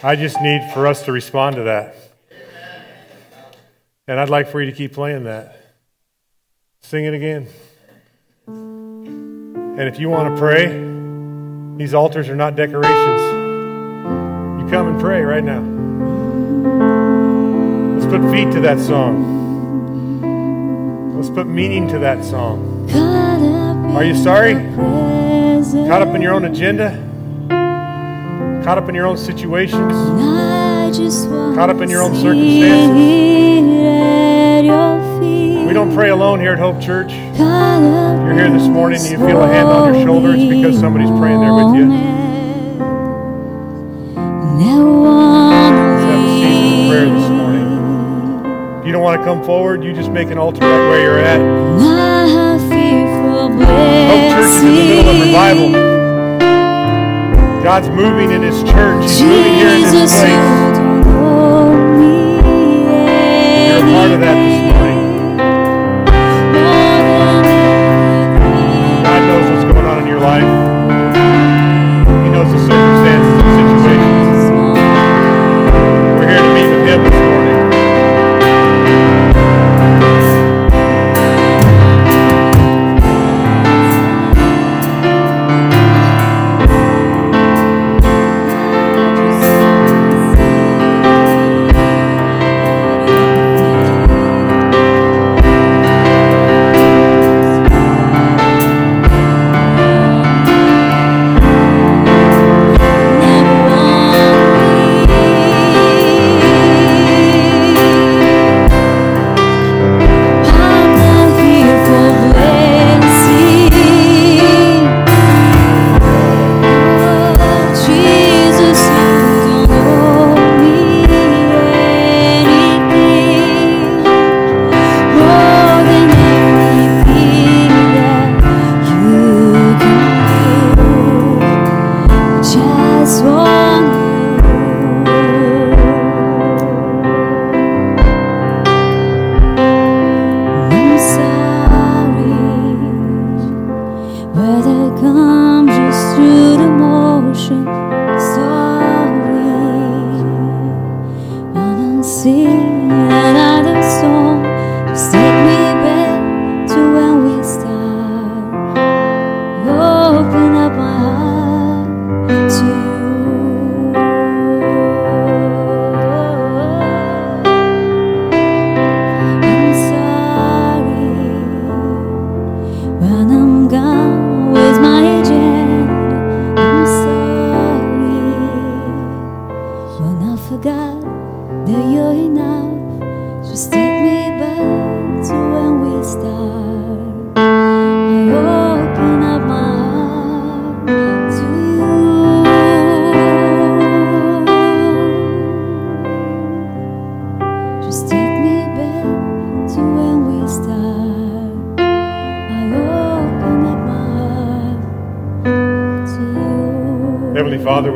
I just need for us to respond to that. And I'd like for you to keep playing that. Sing it again. And if you want to pray, these altars are not decorations. You come and pray right now. Let's put feet to that song. Let's put meaning to that song. Are you sorry? Caught up in your own agenda? Caught up in your own situations? Caught up in your own circumstances? We don't pray alone here at Hope Church. If you're here this morning and you feel a hand on your shoulder, it's because somebody's praying there with you. Let's have a season of prayer this morning. If you don't want to come forward, you just make an altar right where you're at. Hope Church is in the middle of revival. God's moving in His church. He's moving here in this place. You're a part of that this morning.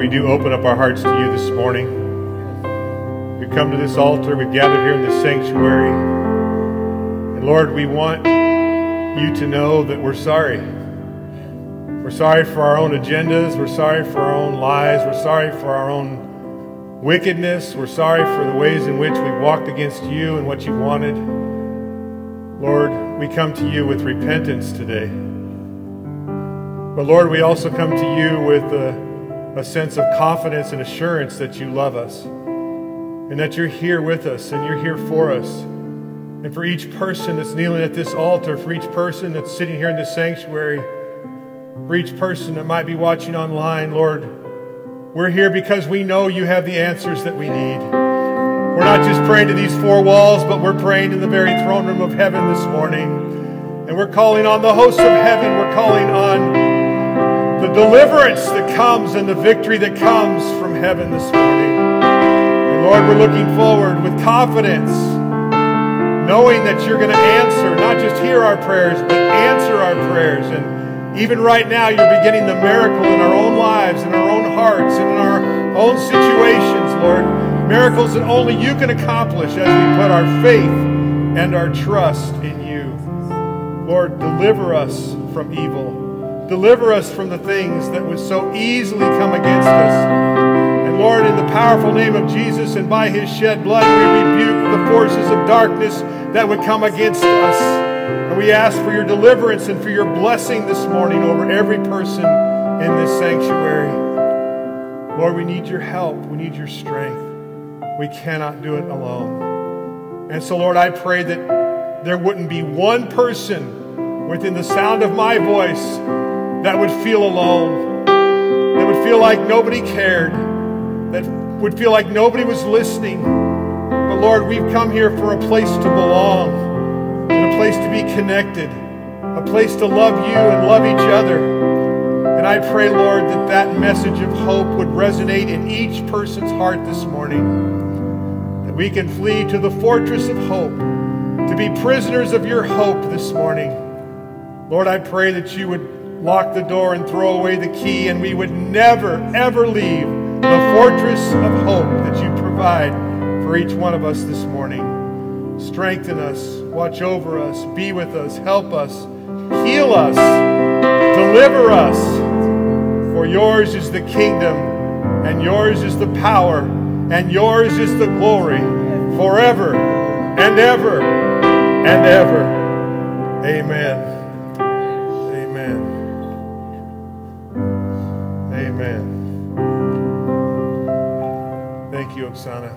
We do open up our hearts to you this morning. We come to this altar, we've gathered here in this sanctuary. And Lord, we want you to know that we're sorry. We're sorry for our own agendas. We're sorry for our own lies. We're sorry for our own wickedness. We're sorry for the ways in which we've walked against you and what you wanted. Lord, we come to you with repentance today. But Lord, we also come to you with a, a sense of confidence and assurance that you love us and that you're here with us and you're here for us. And for each person that's kneeling at this altar, for each person that's sitting here in this sanctuary, for each person that might be watching online, Lord, we're here because we know you have the answers that we need. We're not just praying to these four walls, but we're praying in the very throne room of heaven this morning. And we're calling on the hosts of heaven. We're calling on the deliverance that comes and the victory that comes from heaven this morning. And Lord, we're looking forward with confidence, knowing that you're going to answer, not just hear our prayers, but answer our prayers. And even right now, you're beginning the miracle in our own lives, in our own hearts, and in our own situations, Lord. Miracles that only you can accomplish as we put our faith and our trust in you. Lord, deliver us from evil. Deliver us from the things that would so easily come against us. And Lord, in the powerful name of Jesus and by his shed blood, we rebuke the forces of darkness that would come against us. And we ask for your deliverance and for your blessing this morning over every person in this sanctuary. Lord, we need your help. We need your strength. We cannot do it alone. And so, Lord, I pray that there wouldn't be one person within the sound of my voice that would feel alone, that would feel like nobody cared, that would feel like nobody was listening. But Lord, we've come here for a place to belong, and a place to be connected, a place to love you and love each other. And I pray, Lord, that that message of hope would resonate in each person's heart this morning. That we can flee to the fortress of hope, to be prisoners of your hope this morning. Lord, I pray that you would lock the door and throw away the key, and we would never, ever leave the fortress of hope that you provide for each one of us this morning. Strengthen us, watch over us, be with us, help us, heal us, deliver us. For yours is the kingdom, and yours is the power, and yours is the glory forever and ever and ever. Amen. Amen. Thank you, Oksana.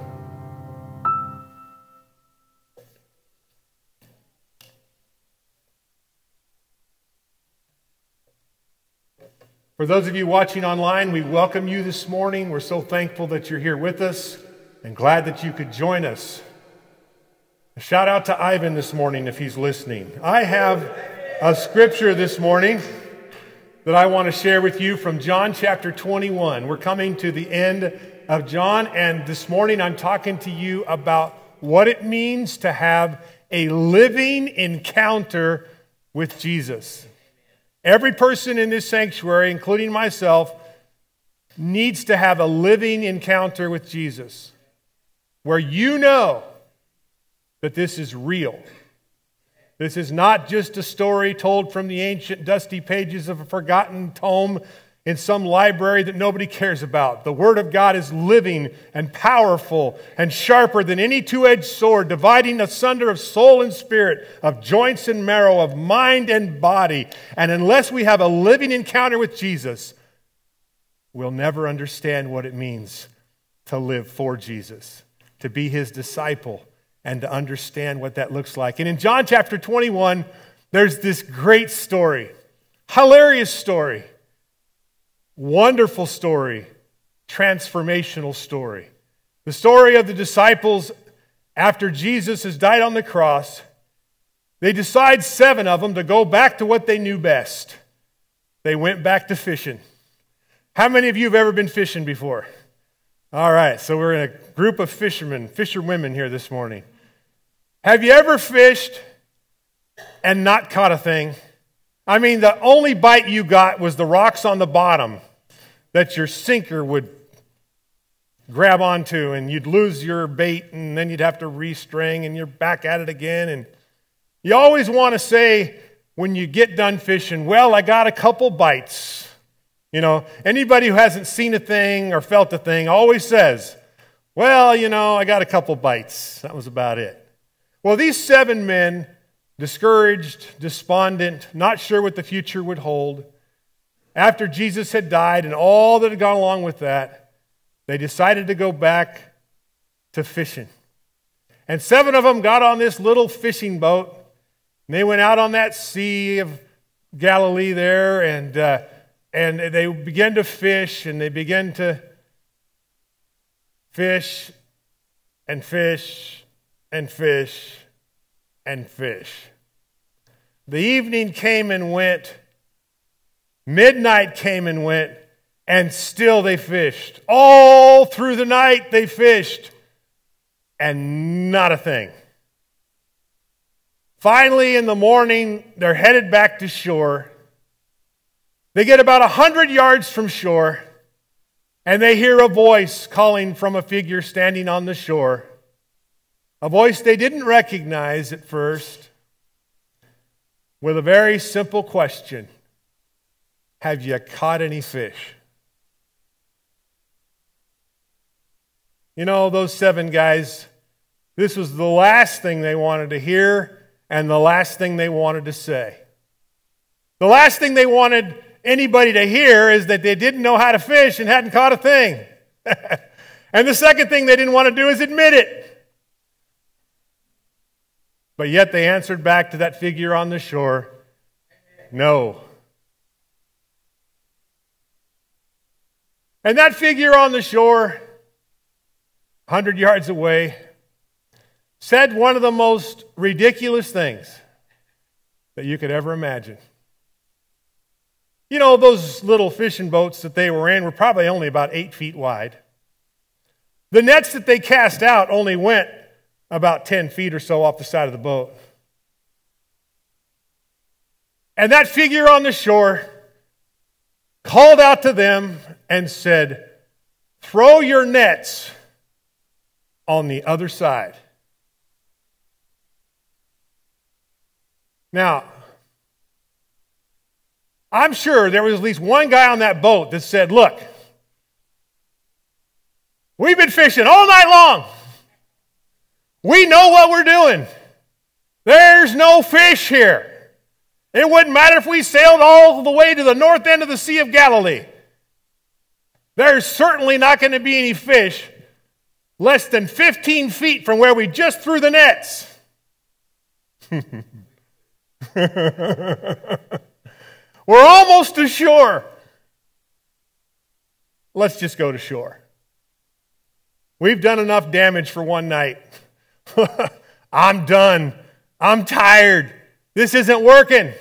For those of you watching online, we welcome you this morning. We're so thankful that you're here with us and glad that you could join us. A shout out to Ivan this morning if he's listening. I have a scripture this morning that I want to share with you from John chapter 21. We're coming to the end of John, and this morning I'm talking to you about what it means to have a living encounter with Jesus. Every person in this sanctuary, including myself, needs to have a living encounter with Jesus where you know that this is real. This is not just a story told from the ancient dusty pages of a forgotten tome in some library that nobody cares about. The Word of God is living and powerful and sharper than any two edged sword, dividing asunder of soul and spirit, of joints and marrow, of mind and body. And unless we have a living encounter with Jesus, we'll never understand what it means to live for Jesus, to be His disciple, and to understand what that looks like. And in John chapter 21, there's this great story, hilarious story Wonderful story, transformational story. The story of the disciples after Jesus has died on the cross. They decide, seven of them, to go back to what they knew best. They went back to fishing. How many of you have ever been fishing before? All right, so we're in a group of fishermen, fisherwomen here this morning. Have you ever fished and not caught a thing? I mean, the only bite you got was the rocks on the bottom that your sinker would grab onto, and you'd lose your bait, and then you'd have to restring, and you're back at it again. And you always want to say, when you get done fishing, well, I got a couple bites. You know, anybody who hasn't seen a thing or felt a thing always says, well, you know, I got a couple bites. That was about it. Well, these seven men discouraged, despondent, not sure what the future would hold. After Jesus had died and all that had gone along with that, they decided to go back to fishing. And seven of them got on this little fishing boat, and they went out on that sea of Galilee there, and, uh, and they began to fish, and they began to fish and fish and fish and fish. The evening came and went. Midnight came and went, and still they fished. All through the night they fished, and not a thing. Finally, in the morning, they're headed back to shore. They get about a hundred yards from shore, and they hear a voice calling from a figure standing on the shore. A voice they didn't recognize at first, with a very simple question Have you caught any fish? You know, those seven guys, this was the last thing they wanted to hear and the last thing they wanted to say. The last thing they wanted anybody to hear is that they didn't know how to fish and hadn't caught a thing. and the second thing they didn't want to do is admit it. But yet they answered back to that figure on the shore no. And that figure on the shore, 100 yards away, said one of the most ridiculous things that you could ever imagine. You know, those little fishing boats that they were in were probably only about eight feet wide. The nets that they cast out only went about 10 feet or so off the side of the boat. And that figure on the shore called out to them and said, Throw your nets on the other side. Now, I'm sure there was at least one guy on that boat that said, Look, we've been fishing all night long. We know what we're doing. There's no fish here. It wouldn't matter if we sailed all the way to the north end of the Sea of Galilee. There's certainly not going to be any fish less than 15 feet from where we just threw the nets. We're almost to shore. Let's just go to shore. We've done enough damage for one night. I'm done. I'm tired. This isn't working.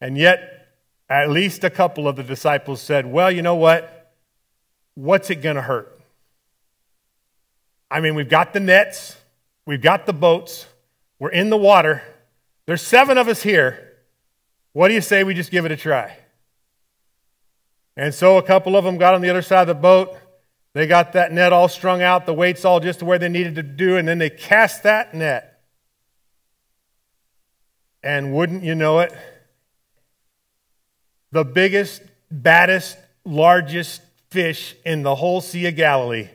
And yet, at least a couple of the disciples said, Well, you know what? What's it going to hurt? I mean, we've got the nets, we've got the boats, we're in the water. There's seven of us here. What do you say we just give it a try? And so a couple of them got on the other side of the boat. They got that net all strung out, the weights all just where they needed to do, and then they cast that net. And wouldn't you know it? The biggest, baddest, largest fish in the whole Sea of Galilee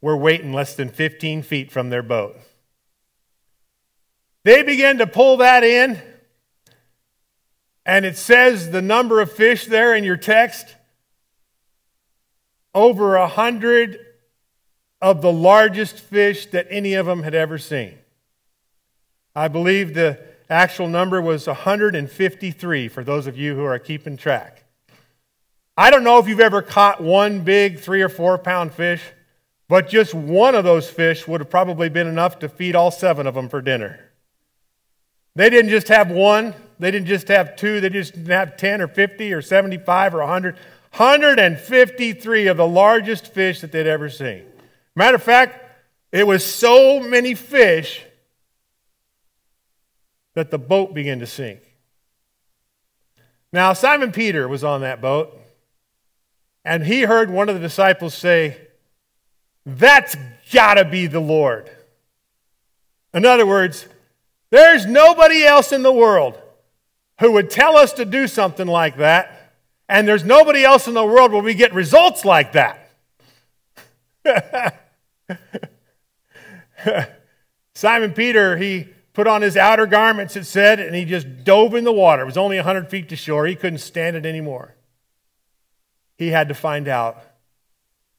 were waiting less than 15 feet from their boat. They began to pull that in and it says the number of fish there in your text over a hundred of the largest fish that any of them had ever seen. I believe the actual number was 153 for those of you who are keeping track. I don't know if you've ever caught one big three or four pound fish, but just one of those fish would have probably been enough to feed all seven of them for dinner. They didn't just have one, they didn't just have two, they just didn't have 10 or 50 or 75 or 100. 153 of the largest fish that they'd ever seen. Matter of fact, it was so many fish that the boat began to sink. Now, Simon Peter was on that boat, and he heard one of the disciples say, That's got to be the Lord. In other words, there's nobody else in the world who would tell us to do something like that, and there's nobody else in the world where we get results like that. Simon Peter, he put on his outer garments, it said, and he just dove in the water. It was only 100 feet to shore. He couldn't stand it anymore. He had to find out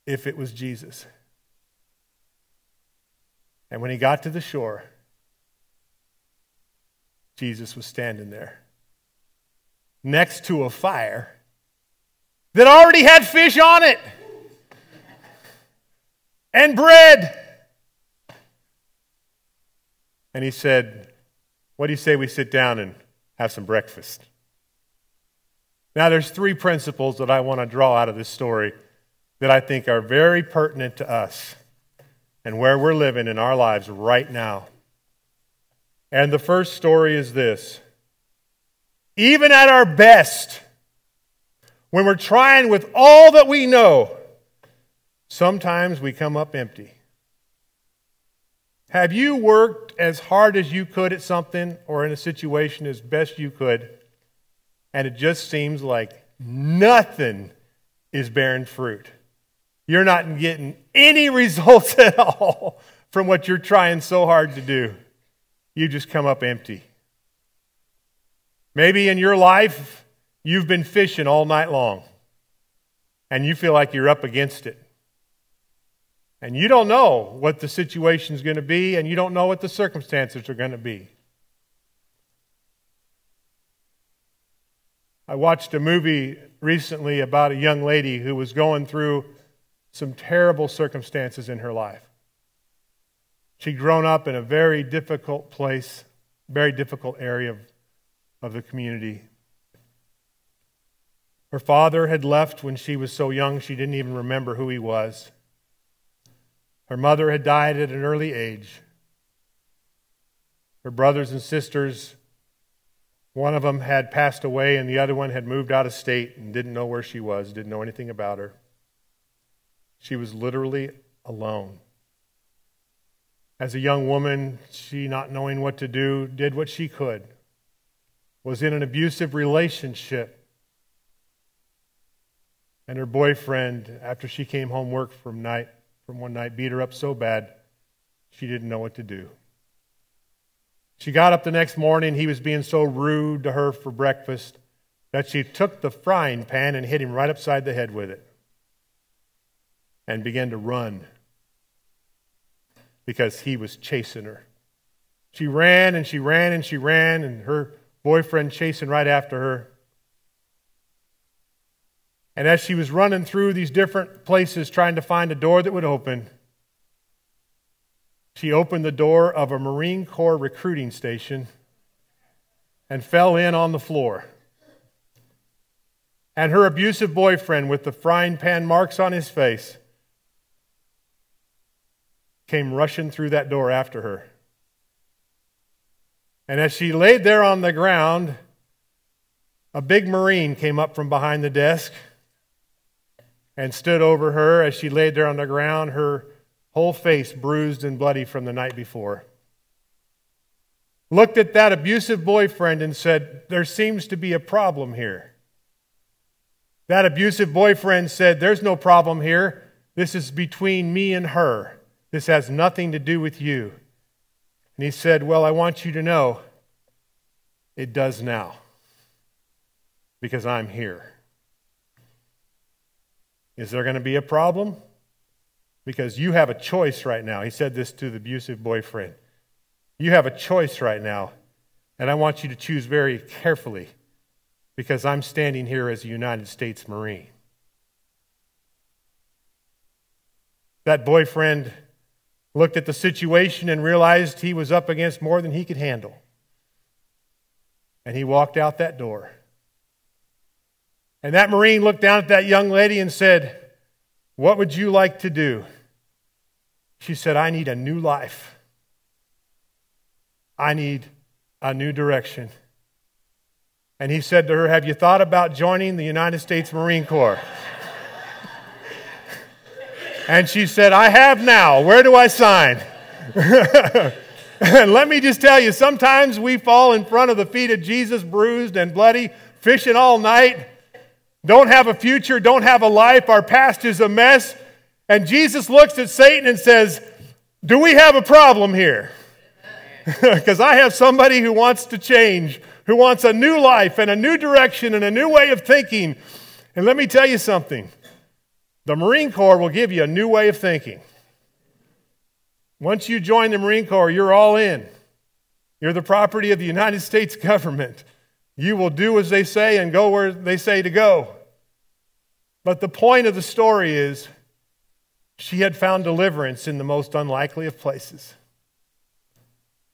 if it was Jesus. And when he got to the shore, Jesus was standing there next to a fire that already had fish on it and bread. And he said, What do you say we sit down and have some breakfast? Now, there's three principles that I want to draw out of this story that I think are very pertinent to us and where we're living in our lives right now. And the first story is this even at our best, when we're trying with all that we know, sometimes we come up empty. Have you worked as hard as you could at something or in a situation as best you could, and it just seems like nothing is bearing fruit? you're not getting any results at all from what you're trying so hard to do. You just come up empty. Maybe in your life, you've been fishing all night long and you feel like you're up against it. And you don't know what the situation is going to be, and you don't know what the circumstances are going to be. I watched a movie recently about a young lady who was going through some terrible circumstances in her life. She'd grown up in a very difficult place, very difficult area of, of the community. Her father had left when she was so young she didn't even remember who he was. Her mother had died at an early age. Her brothers and sisters, one of them had passed away, and the other one had moved out of state and didn't know where she was, didn't know anything about her. She was literally alone. As a young woman, she, not knowing what to do, did what she could, was in an abusive relationship. And her boyfriend, after she came home work from night from one night, beat her up so bad she didn't know what to do. She got up the next morning. He was being so rude to her for breakfast that she took the frying pan and hit him right upside the head with it and began to run because he was chasing her. She ran and she ran and she ran, and her boyfriend chasing right after her. And as she was running through these different places trying to find a door that would open, she opened the door of a Marine Corps recruiting station and fell in on the floor. And her abusive boyfriend, with the frying pan marks on his face, came rushing through that door after her. And as she laid there on the ground, a big Marine came up from behind the desk and stood over her as she laid there on the ground, her whole face bruised and bloody from the night before. Looked at that abusive boyfriend and said, There seems to be a problem here. That abusive boyfriend said, There's no problem here. This is between me and her. This has nothing to do with you. And he said, Well, I want you to know it does now because I'm here. Is there going to be a problem? Because you have a choice right now. He said this to the abusive boyfriend. You have a choice right now, and I want you to choose very carefully because I'm standing here as a United States Marine. That boyfriend looked at the situation and realized he was up against more than he could handle. And he walked out that door. And that Marine looked down at that young lady and said, What would you like to do? She said, I need a new life. I need a new direction. And he said to her, Have you thought about joining the United States Marine Corps? and she said, I have now. Where do I sign? and let me just tell you, sometimes we fall in front of the feet of Jesus, bruised and bloody, fishing all night don't have a future, don't have a life, our past is a mess. And Jesus looks at Satan and says, Do we have a problem here? Because I have somebody who wants to change, who wants a new life and a new direction and a new way of thinking. And let me tell you something the Marine Corps will give you a new way of thinking. Once you join the Marine Corps, you're all in. You're the property of the United States government. You will do as they say and go where they say to go. But the point of the story is she had found deliverance in the most unlikely of places.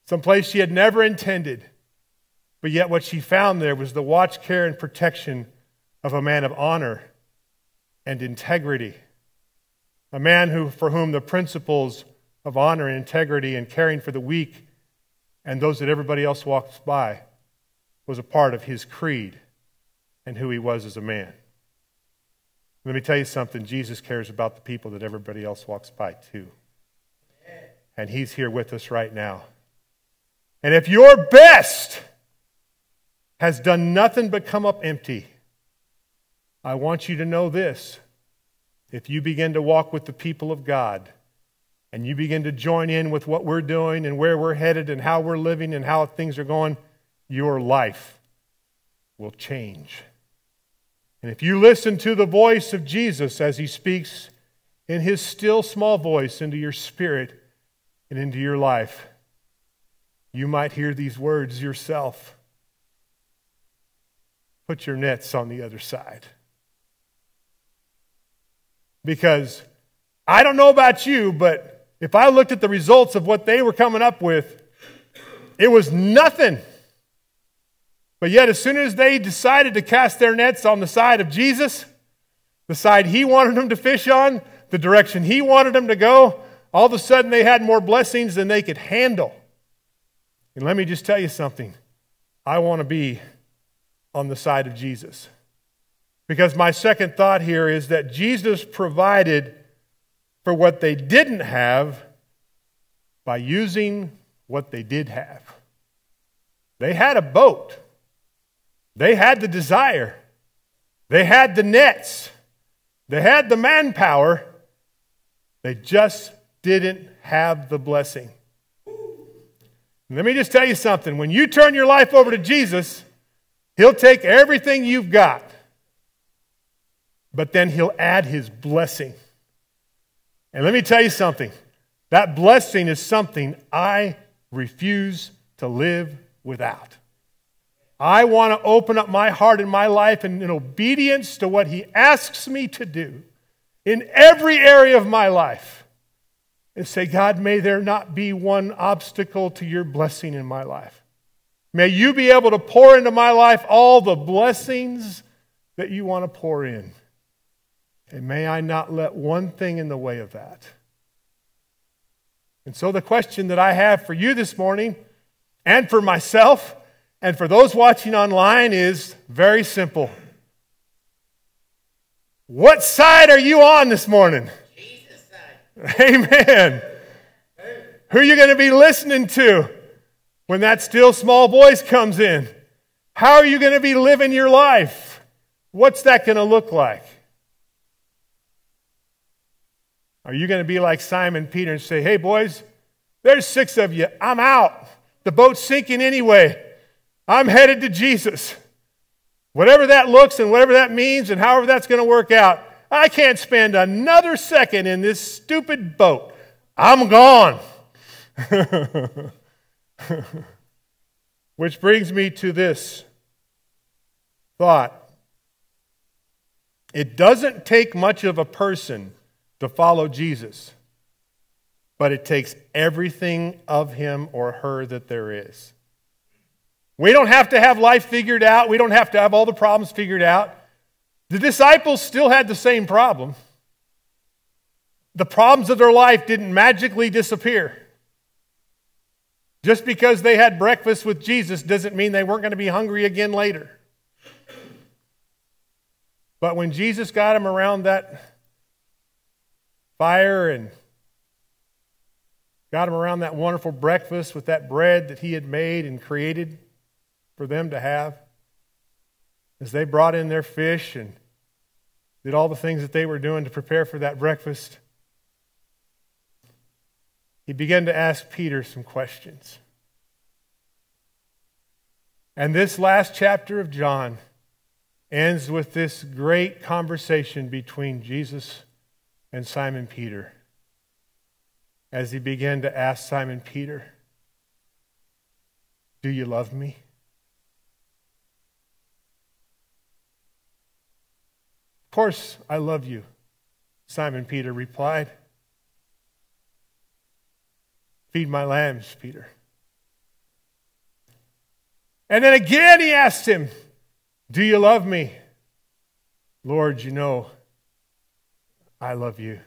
Some place she had never intended. But yet, what she found there was the watch, care, and protection of a man of honor and integrity. A man who, for whom the principles of honor and integrity and caring for the weak and those that everybody else walks by was a part of his creed and who he was as a man. Let me tell you something Jesus cares about the people that everybody else walks by too. And he's here with us right now. And if your best has done nothing but come up empty, I want you to know this if you begin to walk with the people of God and you begin to join in with what we're doing and where we're headed and how we're living and how things are going, your life will change. And if you listen to the voice of Jesus as he speaks in his still small voice into your spirit and into your life, you might hear these words yourself. Put your nets on the other side. Because I don't know about you, but if I looked at the results of what they were coming up with, it was nothing. But yet, as soon as they decided to cast their nets on the side of Jesus, the side he wanted them to fish on, the direction he wanted them to go, all of a sudden they had more blessings than they could handle. And let me just tell you something I want to be on the side of Jesus. Because my second thought here is that Jesus provided for what they didn't have by using what they did have. They had a boat, they had the desire, they had the nets, they had the manpower, they just didn't have the blessing. let me just tell you something when you turn your life over to Jesus, He'll take everything you've got but then he'll add his blessing. And let me tell you something that blessing is something I refuse to live without. I want to open up my heart and my life in, in obedience to what he asks me to do in every area of my life and say, God, may there not be one obstacle to your blessing in my life. May you be able to pour into my life all the blessings that you want to pour in. And may I not let one thing in the way of that. And so, the question that I have for you this morning, and for myself, and for those watching online is very simple. What side are you on this morning? Jesus side. Amen. Who are you going to be listening to when that still small voice comes in? How are you going to be living your life? What's that going to look like? Are you going to be like Simon Peter and say, hey, boys, there's six of you. I'm out. The boat's sinking anyway. I'm headed to Jesus. Whatever that looks and whatever that means and however that's going to work out, I can't spend another second in this stupid boat. I'm gone. Which brings me to this thought. It doesn't take much of a person to follow Jesus, but it takes everything of him or her that there is. We don't have to have life figured out, we don't have to have all the problems figured out. The disciples still had the same problem. The problems of their life didn't magically disappear. Just because they had breakfast with Jesus doesn't mean they weren't going to be hungry again later. But when Jesus got them around that fire and got them around that wonderful breakfast with that bread that he had made and created for them to have. As they brought in their fish and did all the things that they were doing to prepare for that breakfast, he began to ask Peter some questions. And this last chapter of John ends with this great conversation between Jesus and Simon Peter as he began to ask Simon Peter, Do you love me? Of course, I love you, Simon Peter replied. Feed my lambs, Peter. And then again he asked him, Do you love me? Lord, you know I love you.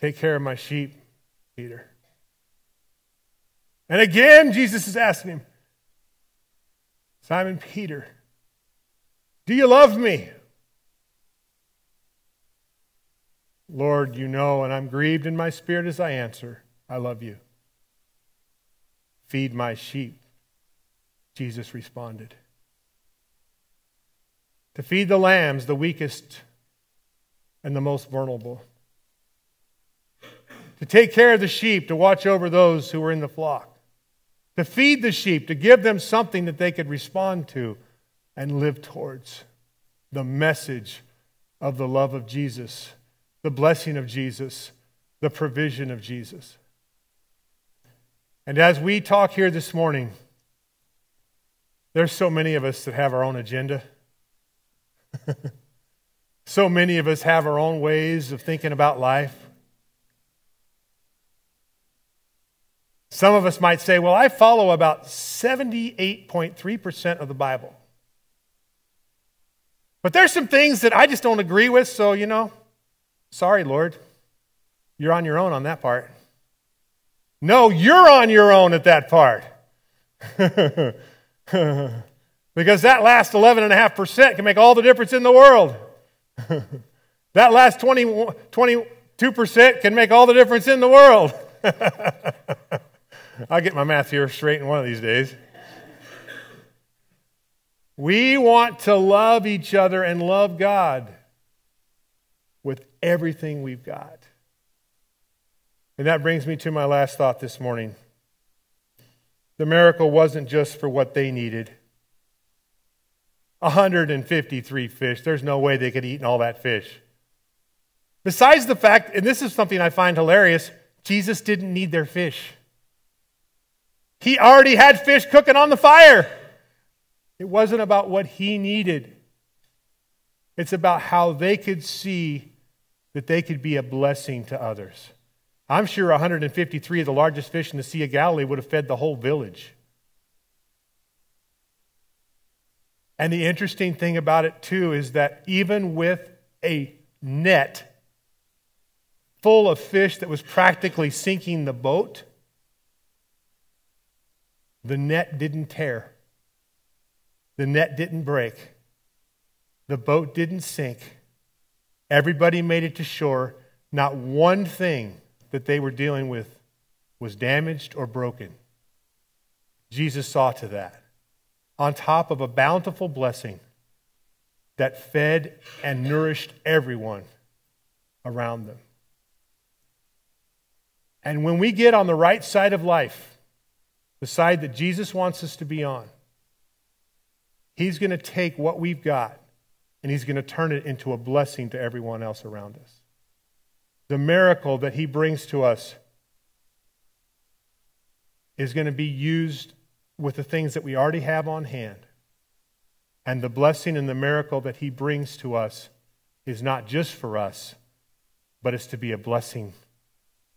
Take care of my sheep, Peter. And again, Jesus is asking him, Simon Peter, do you love me? Lord, you know, and I'm grieved in my spirit as I answer, I love you. Feed my sheep, Jesus responded. To feed the lambs, the weakest and the most vulnerable. To take care of the sheep, to watch over those who were in the flock. To feed the sheep, to give them something that they could respond to and live towards. The message of the love of Jesus, the blessing of Jesus, the provision of Jesus. And as we talk here this morning, there's so many of us that have our own agenda. so many of us have our own ways of thinking about life. Some of us might say, well, I follow about 78.3% of the Bible. But there's some things that I just don't agree with, so, you know, sorry, Lord. You're on your own on that part. No, you're on your own at that part. because that last 11.5% can make all the difference in the world. that last 20, 22% can make all the difference in the world. I'll get my math here straight in one of these days. We want to love each other and love God with everything we've got. And that brings me to my last thought this morning. The miracle wasn't just for what they needed. 153 fish. There's no way they could eat all that fish. Besides the fact, and this is something I find hilarious, Jesus didn't need their fish. He already had fish cooking on the fire. It wasn't about what he needed, it's about how they could see that they could be a blessing to others. I'm sure 153 of the largest fish in the Sea of Galilee would have fed the whole village. And the interesting thing about it, too, is that even with a net full of fish that was practically sinking the boat, the net didn't tear. The net didn't break. The boat didn't sink. Everybody made it to shore. Not one thing that they were dealing with was damaged or broken. Jesus saw to that. On top of a bountiful blessing that fed and nourished everyone around them. And when we get on the right side of life, the side that Jesus wants us to be on, He's going to take what we've got and He's going to turn it into a blessing to everyone else around us the miracle that he brings to us is going to be used with the things that we already have on hand. And the blessing and the miracle that he brings to us is not just for us, but it's to be a blessing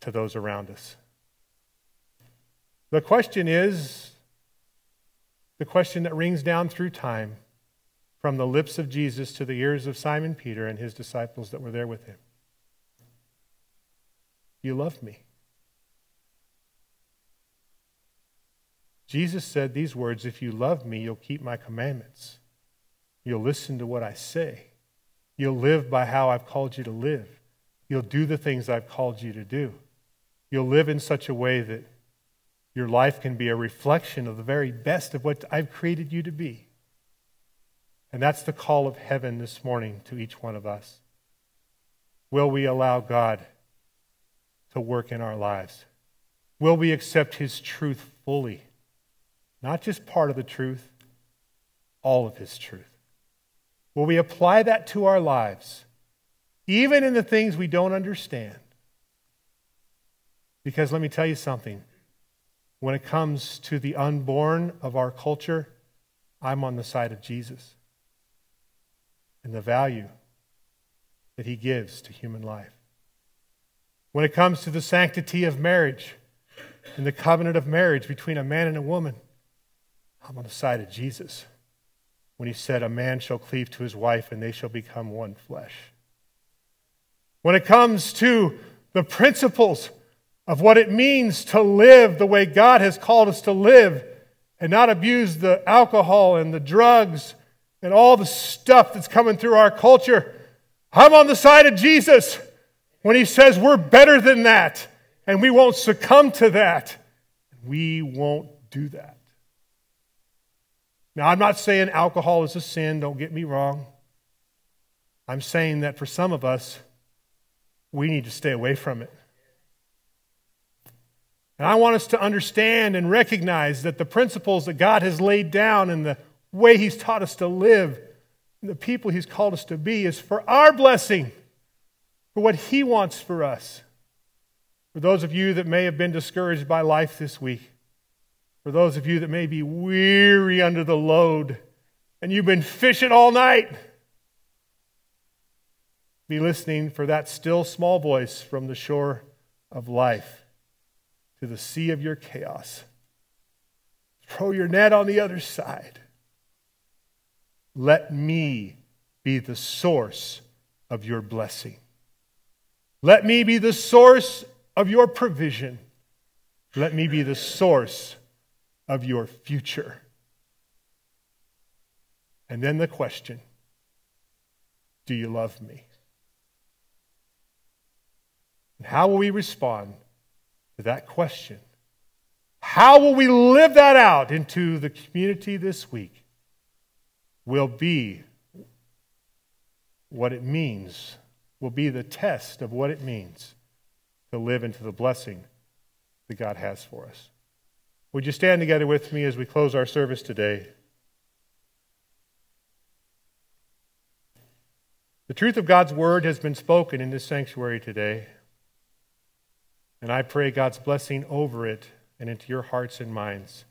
to those around us. The question is the question that rings down through time from the lips of Jesus to the ears of Simon Peter and his disciples that were there with him. You love me. Jesus said these words If you love me, you'll keep my commandments. You'll listen to what I say. You'll live by how I've called you to live. You'll do the things I've called you to do. You'll live in such a way that your life can be a reflection of the very best of what I've created you to be. And that's the call of heaven this morning to each one of us. Will we allow God to work in our lives? Will we accept His truth fully? Not just part of the truth, all of His truth. Will we apply that to our lives, even in the things we don't understand? Because let me tell you something. When it comes to the unborn of our culture, I'm on the side of Jesus and the value that he gives to human life. When it comes to the sanctity of marriage and the covenant of marriage between a man and a woman, I'm on the side of Jesus when he said, A man shall cleave to his wife and they shall become one flesh. When it comes to the principles of what it means to live the way God has called us to live and not abuse the alcohol and the drugs and all the stuff that's coming through our culture, I'm on the side of Jesus when he says we're better than that and we won't succumb to that, we won't do that. Now, I'm not saying alcohol is a sin, don't get me wrong. I'm saying that for some of us, we need to stay away from it. And I want us to understand and recognize that the principles that God has laid down and the way He's taught us to live, the people He's called us to be, is for our blessing, for what He wants for us. For those of you that may have been discouraged by life this week, for those of you that may be weary under the load, and you've been fishing all night, be listening for that still small voice from the shore of life to the sea of your chaos. Throw your net on the other side. Let me be the source of your blessing. Let me be the source of your provision. Let me be the source of your future. And then the question Do you love me? And how will we respond to that question? How will we live that out into the community this week? Will be what it means, will be the test of what it means to live into the blessing that God has for us. Would you stand together with me as we close our service today? The truth of God's word has been spoken in this sanctuary today. And I pray God's blessing over it and into your hearts and minds.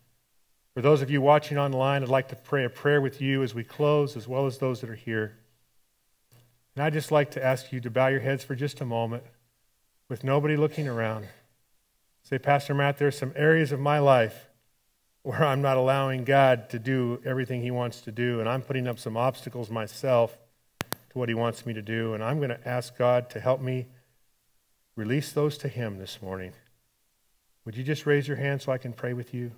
For those of you watching online, I'd like to pray a prayer with you as we close, as well as those that are here. And I'd just like to ask you to bow your heads for just a moment with nobody looking around. Say, Pastor Matt, there are some areas of my life where I'm not allowing God to do everything He wants to do, and I'm putting up some obstacles myself to what He wants me to do, and I'm going to ask God to help me Release those to Him this morning. Would you just raise your hand so I can pray with you?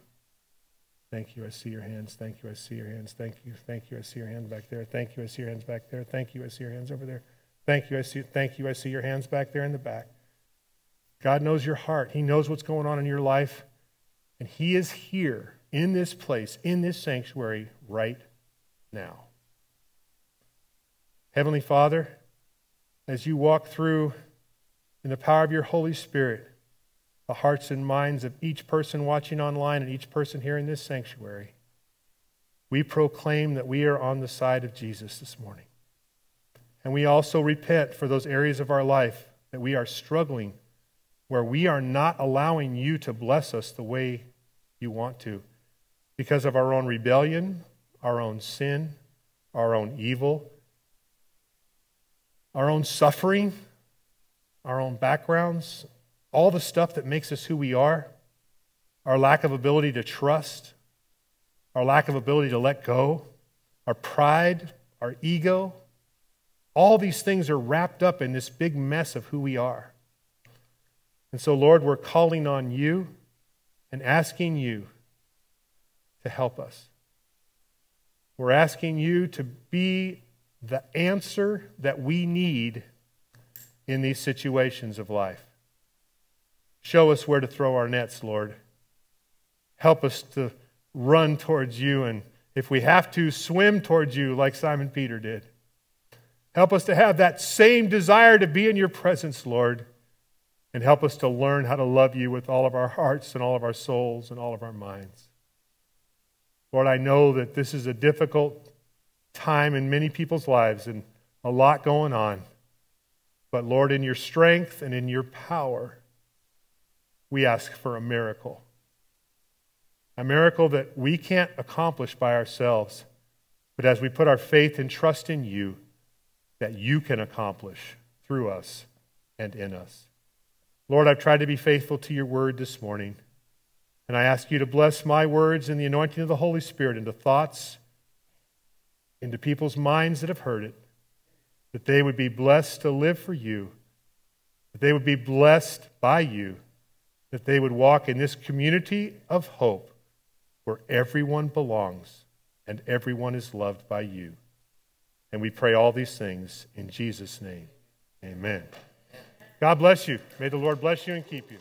Thank you. I see your hands. Thank you. I see your hands. Thank you. Thank you. I see your hands back there. Thank you. I see your hands back there. Thank you. I see your hands over there. Thank you. I see thank you. I see your hands back there in the back. God knows your heart. He knows what's going on in your life. And He is here in this place, in this sanctuary right now. Heavenly Father, as you walk through in the power of your Holy Spirit, the hearts and minds of each person watching online and each person here in this sanctuary, we proclaim that we are on the side of Jesus this morning. And we also repent for those areas of our life that we are struggling, where we are not allowing you to bless us the way you want to because of our own rebellion, our own sin, our own evil, our own suffering our own backgrounds, all the stuff that makes us who we are, our lack of ability to trust, our lack of ability to let go, our pride, our ego, all these things are wrapped up in this big mess of who we are. And so, Lord, we're calling on you and asking you to help us. We're asking you to be the answer that we need in these situations of life. Show us where to throw our nets, Lord. Help us to run towards you, and if we have to, swim towards you like Simon Peter did. Help us to have that same desire to be in your presence, Lord, and help us to learn how to love you with all of our hearts and all of our souls and all of our minds. Lord, I know that this is a difficult time in many people's lives and a lot going on. But Lord, in your strength and in your power, we ask for a miracle. A miracle that we can't accomplish by ourselves, but as we put our faith and trust in you, that you can accomplish through us and in us. Lord, I've tried to be faithful to your word this morning, and I ask you to bless my words and the anointing of the Holy Spirit into thoughts, into people's minds that have heard it that they would be blessed to live for you, that they would be blessed by you, that they would walk in this community of hope where everyone belongs and everyone is loved by you. And we pray all these things in Jesus' name. Amen. God bless you. May the Lord bless you and keep you.